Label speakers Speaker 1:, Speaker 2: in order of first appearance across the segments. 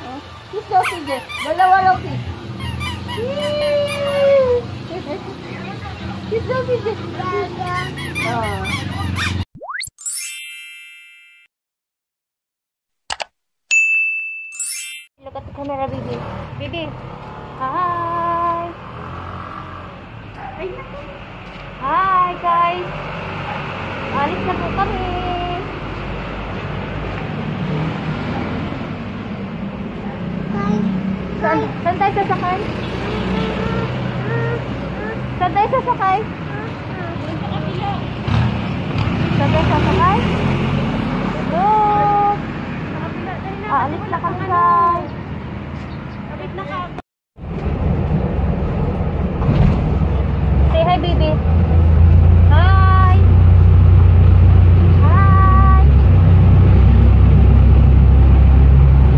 Speaker 1: Oh, kiss daw si Je. Dalawa daw kiss. Kiss daw si Je. Oh. Look at the camera, baby. Baby. Hi. Hi, guys. Alis na po kami. Saan, saan tayo sasakay? Saan tayo sasakay? Saan tayo sasakay? Look! Aalis na kami, guys. Say hi, baby. Hi. Hi.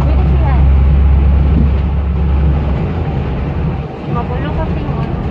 Speaker 1: Baby, say hi. Magulo kasi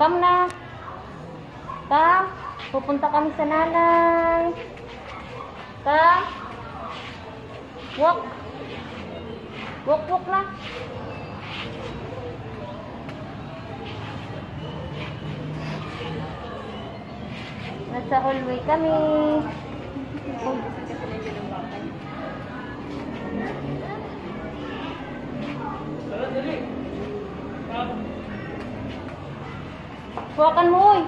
Speaker 1: Come na. Come. Pupunta kami sa nanay. Come. Walk. Walk, walk na. Nasa hallway kami. Huwakan mo, oy.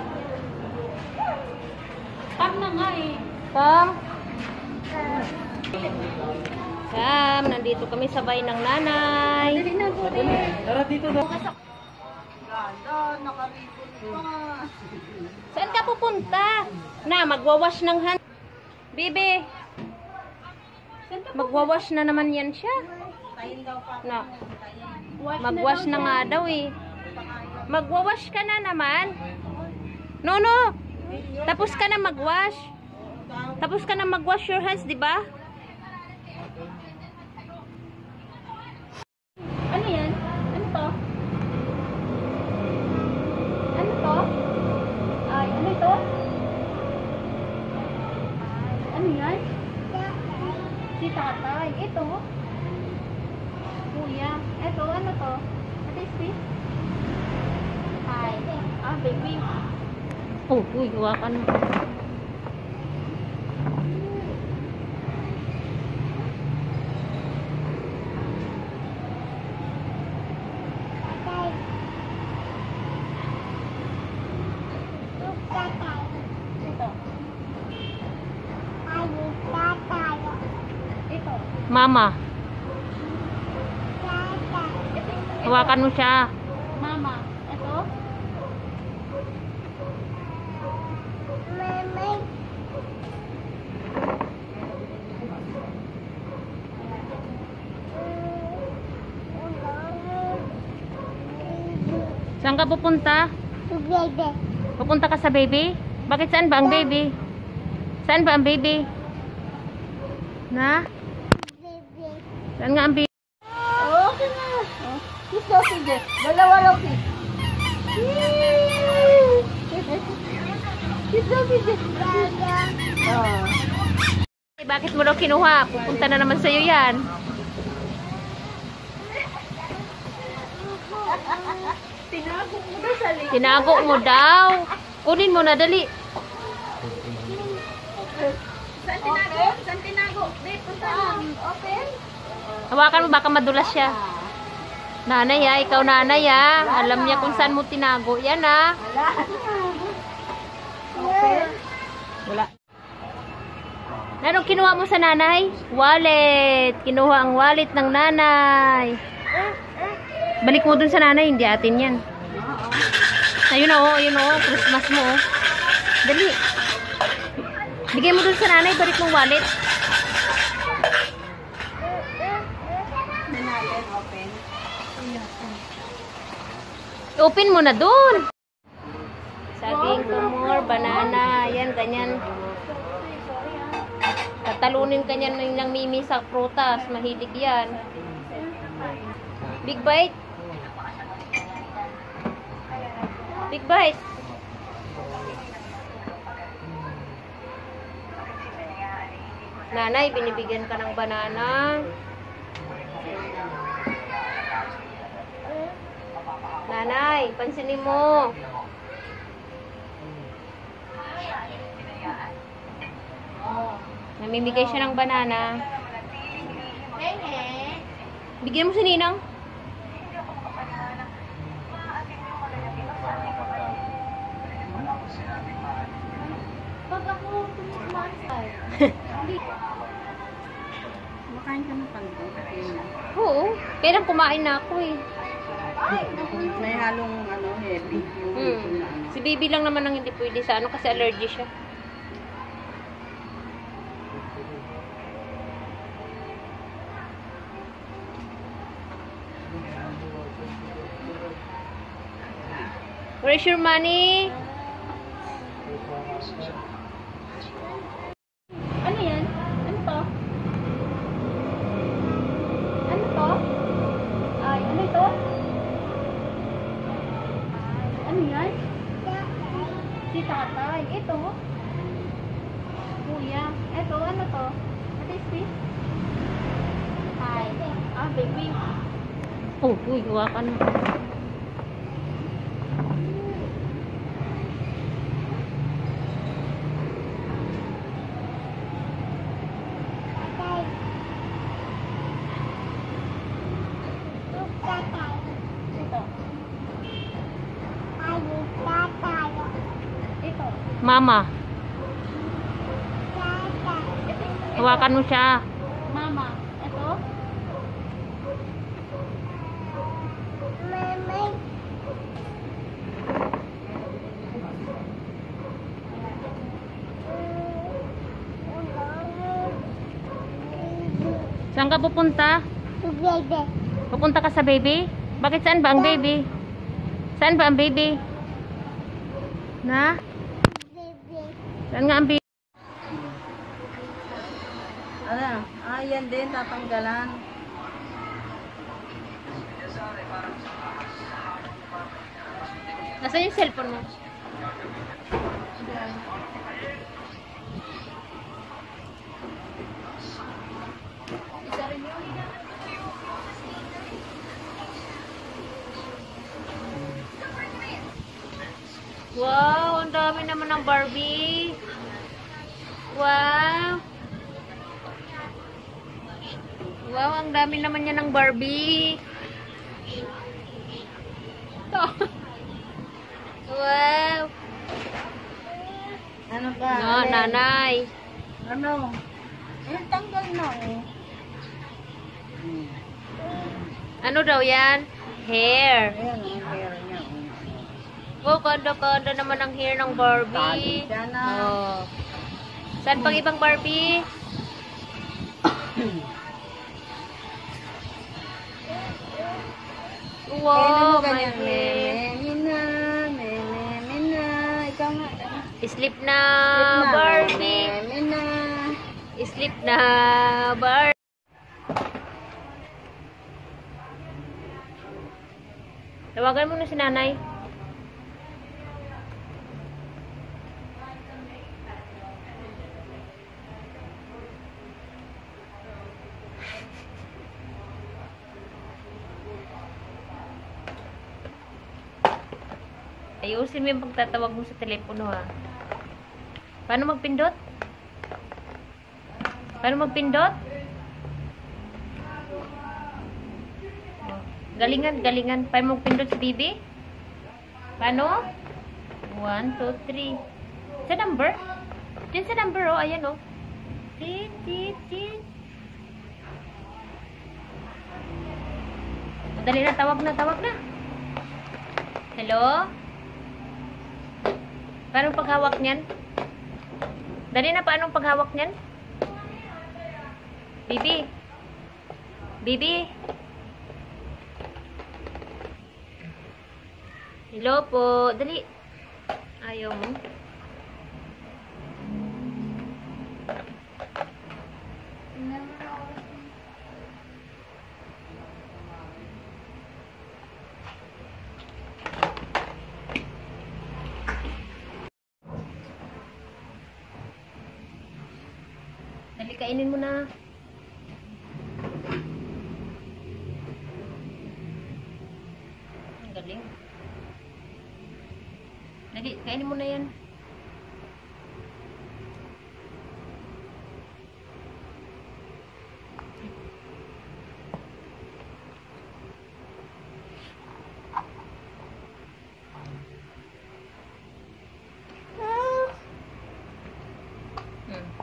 Speaker 2: Come na nga eh.
Speaker 1: Kam. Kam, nandito kami sa bahay ng nanay.
Speaker 2: Dali na rin.
Speaker 3: Tara dito daw.
Speaker 1: Saan ka pupunta? Na, magwawash ng hand. Bibi, magwawash na naman yan siya. Na, magwash na nga daw eh. Magwawash ka na naman. No, no. Tapos ka na magwash. Tapos ka na magwash your hands, di ba?
Speaker 2: Ano yan? Ano to?
Speaker 1: Ano to? Ay, ano ito?
Speaker 2: Ano yan?
Speaker 1: Si tatay. Ito. Kuya. Ito, ano to? What is this? Ah, baby. Oh, uy, hawakan mo. Mama. Hawakan mo siya. Saan ka pupunta? Pupunta ka sa baby? Bakit saan ba ang baby? Saan ba ang baby? Na? Saan nga ang baby?
Speaker 2: Okay na. Oh, kiss daw si Je. Dalawa daw kiss. Kiss daw si Je. Oh.
Speaker 1: Eh, bakit mo daw kinuha? Pupunta na naman sa'yo yan.
Speaker 2: Tinago mo daw sa likod.
Speaker 1: Tinago mo daw. Kunin mo na, dali.
Speaker 2: Saan tinago? Saan tinago? Date, punta na. Open.
Speaker 1: Hawakan mo, baka madulas siya. Nanay ah, ikaw nanay ah. Alam niya kung saan mo tinago. Yan ah.
Speaker 2: Open.
Speaker 1: Wala. Anong kinuha mo sa nanay? Wallet. Kinuha ang wallet ng nanay. Balik mo dun sa nanay, hindi atin yan. Ayun o, ayun o, Christmas mo o. Dali. Bigay mo dun sa nanay, balik mo wallet.
Speaker 2: Na open.
Speaker 1: Mo na dun. Saging, kumor, banana, yan, ganyan. Tatalunin ka niyan ng mimi sa prutas. Mahilig yan. Big bite. Big bite. Nanay, binibigyan ka ng banana. Nanay, pansinin mo. Namimigay siya ng banana. Bigyan mo si Ninang.
Speaker 2: Tumamasay. Makain ka ng panto.
Speaker 1: Oo. Pero kumain na ako eh.
Speaker 2: May halong ano, heavy.
Speaker 1: Hmm. Si baby lang naman ang hindi pwede sa ano kasi allergy siya. Where's your money?
Speaker 2: Ano yan? Ano to? Ano to? Ay, ano ito? Ano yan? Si tatay. Ito? Kuya. Ito, ano to? What is? Hi. Ah, baby.
Speaker 1: Oh, uy, mo.
Speaker 2: Ito.
Speaker 1: Mama, hawakan mo siya.
Speaker 2: Mama.
Speaker 1: Saan ka pupunta? Pupunta ka sa baby? Bakit saan ba ang baby? Saan ba ang baby? Na? Saan nga ang baby?
Speaker 2: Ano? Ah, yan din. Tatanggalan.
Speaker 1: Nasaan yung cellphone mo? Wow, ang dami naman ng Barbie. Wow. Wow, ang dami naman niya ng Barbie. Ito. Wow.
Speaker 2: Ano ba?
Speaker 1: No,
Speaker 2: Alin?
Speaker 1: nanay.
Speaker 2: Ano? Eh, tanggal na eh.
Speaker 1: Ano daw yan? Hair.
Speaker 2: Ayan, ang hair niya.
Speaker 1: Oh, ganda-ganda naman ang hair ng Barbie.
Speaker 2: siya na.
Speaker 1: Oh. Saan pang ibang Barbie? Wow,
Speaker 2: mo
Speaker 1: my
Speaker 2: ganyan?
Speaker 1: hair.
Speaker 2: Memena, memena. Ikaw nga.
Speaker 1: Sleep na,
Speaker 2: Sleep na.
Speaker 1: Barbie.
Speaker 2: Memena.
Speaker 1: Sleep na, Barbie. Tawagan mo na si nanay. Mo yung pagtatawag mo sa telepono ha. Paano magpindot? Paano magpindot? Galingan, galingan. Paano magpindot si Bibi? Paano? 1, 2, 3. Sa number? Diyan sa number, oh. Ayan, oh. Tit, tit, tit. Dali na, tawag na, tawag na. Hello? Paano paghawak niyan? Dali na, paano paghawak niyan? Bibi? Bibi? Hello po. Dali. Ayaw mo. Dali, kainin mo na. Ang galing. Dali, kainin mo na yan. Hmm.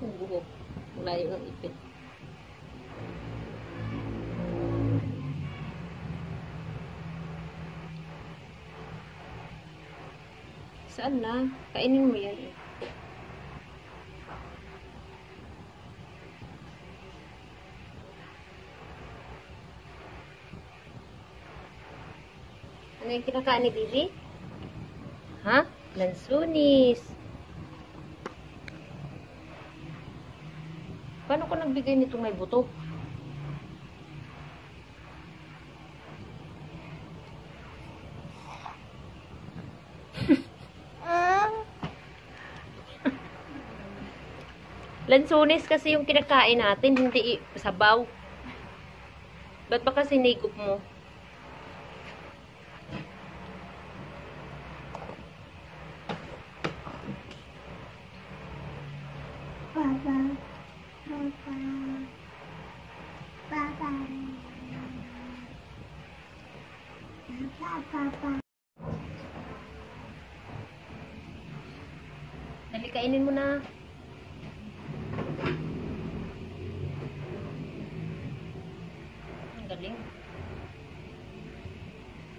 Speaker 1: Ang buhok. Layo ng ipit. Saan na? Kainin mo yan eh. Ano yung kinakain ni Bibi? Ha? Lansunis. Paano ko nagbigay nitong may buto? Lansunis kasi yung kinakain natin, hindi sabaw. Ba't ba kasi nigup mo? Dali, kainin mo na. Ang galing.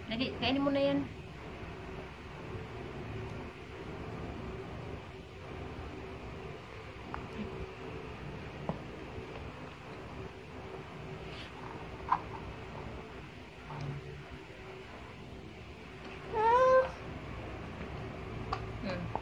Speaker 1: Dali, kainin mo na yan. Hmm.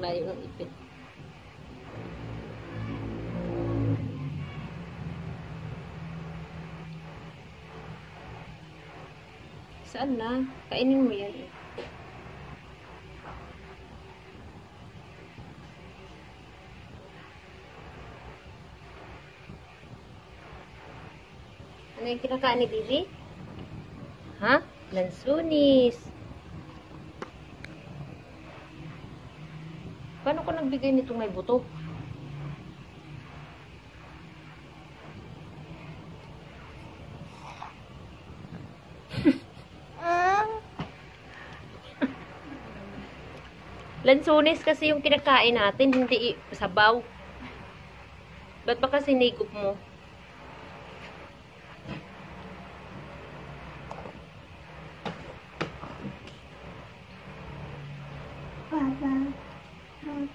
Speaker 1: Layo ng ipit. Saan na? Kainin mo yan eh. Ano yung kinakain ni Bibi? Ha? Lansunis. Paano ko nagbigay nitong may buto? Lansunis kasi yung kinakain natin, hindi sabaw. Ba't ba kasi nigup mo?
Speaker 2: Papa.
Speaker 1: Saging,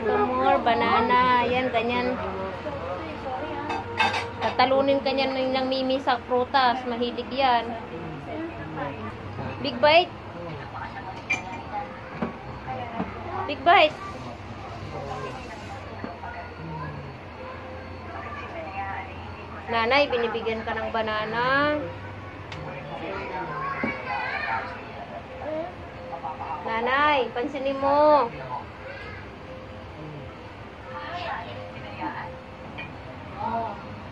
Speaker 1: kumor, banana, yan, ganyan. Tatalunin ka niyan ng mimi sa prutas. Mahilig yan. Big bite. Big bite. Nanay, binibigyan ka ng banana. Nanay, pansinin mo.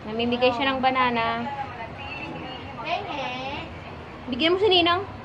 Speaker 1: Namimigay siya ng banana. Bigyan mo si Ninang.